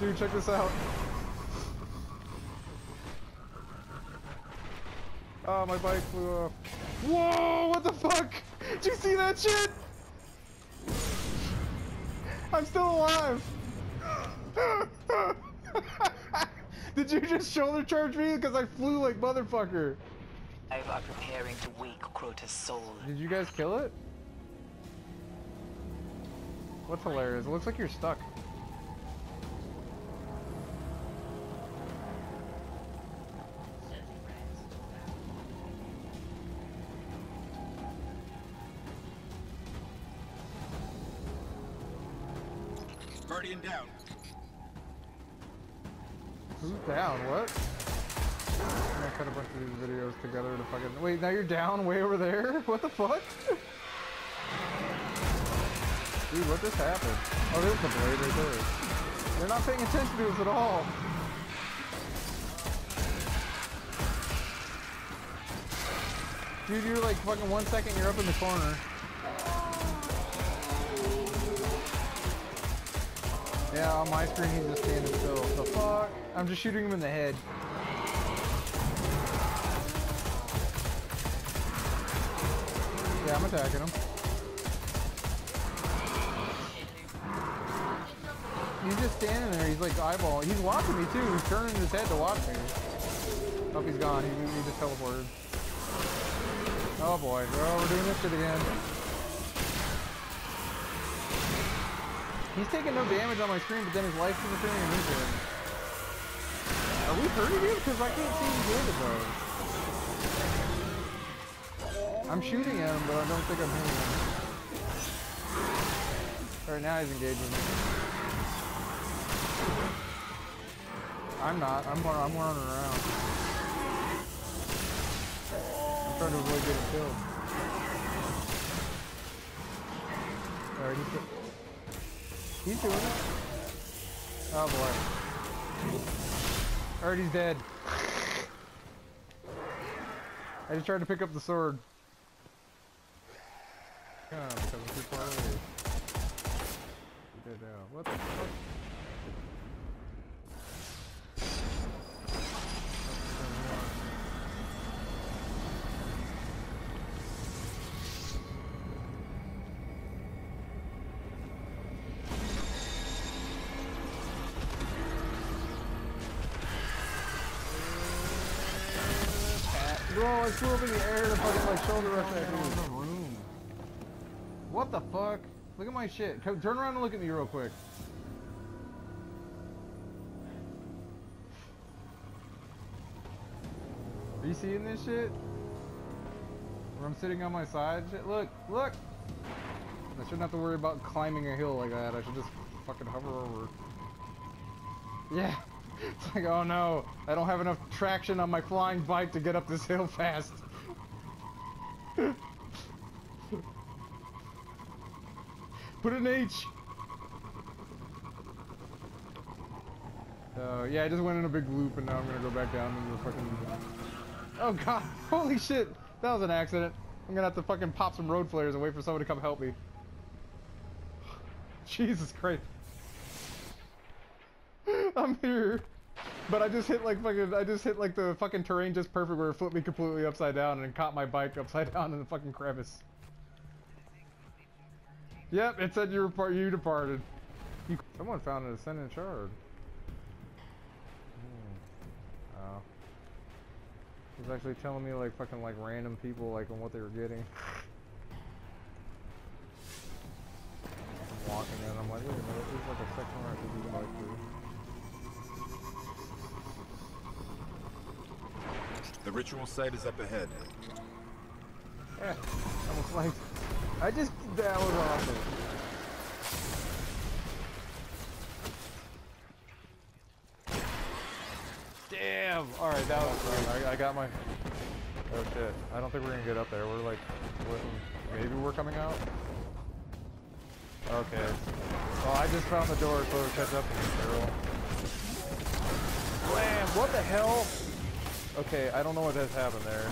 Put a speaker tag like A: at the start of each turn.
A: check this out. Oh, my bike flew off. Whoa, what the fuck? Did you see that shit? I'm still alive. Did you just shoulder charge me? Because I flew like motherfucker.
B: I are preparing to wake Crota's soul.
A: Did you guys kill it? What's hilarious? It looks like you're stuck.
C: Guardian down.
A: Who's down? What? Gonna cut a bunch of these videos together to fucking. Wait, now you're down way over there? What the fuck? Dude, what just happened? Oh, there's the blade right there. They're not paying attention to us at all. Dude, you're like fucking one second, you're up in the corner. Yeah, on my screen he's just standing still. The fuck? I'm just shooting him in the head. Yeah, I'm attacking him. He's just standing there. He's like eyeballing. He's watching me too. He's turning his head to watch me. Oh, he's gone. He, he just teleported. Oh boy. Oh, we're doing this shit again. He's taking no damage on my screen, but then his life isn't doing anything. Are we hurting him? Because I can't see him doing it though. I'm shooting him, but I don't think I'm hitting him. Alright, now he's engaging me. I'm not. I'm, I'm running around. I'm trying to avoid getting killed. Alright, he's, he's doing it. Oh boy. Alright, he's dead. I just tried to pick up the sword. Because I'm too far away. Now. What the fuck? Bro, I flew up in the air to fucking like shoulder dude. room. What the fuck? Look at my shit. Come, turn around and look at me real quick. Are you seeing this shit? Where I'm sitting on my side? Shit, look, look! I shouldn't have to worry about climbing a hill like that. I should just fucking hover over. Yeah. It's like, oh no, I don't have enough traction on my flying bike to get up this hill fast. Put an H. Uh, yeah, I just went in a big loop and now I'm gonna go back down into the fucking... Oh god, holy shit! That was an accident. I'm gonna have to fucking pop some road flares and wait for someone to come help me. Jesus Christ. I'm here. But I just hit like fucking, I just hit like the fucking terrain just perfect where it flipped me completely upside down and caught my bike upside down in the fucking crevice. Yep, it said you were you departed. You, someone found an ascendant shard. Hmm. Oh. Actually telling me like fucking like random people like on what they were getting.
C: The ritual site is up ahead.
A: Yeah, almost like I just that was awesome. Damn! Alright, that was fun. I, I got my... Oh shit. I don't think we're gonna get up there. We're like... Maybe we're coming out? Okay. Well, I just found the door, so catch up to me, Carol. Blam! What the hell? Okay, I don't know what has happened there.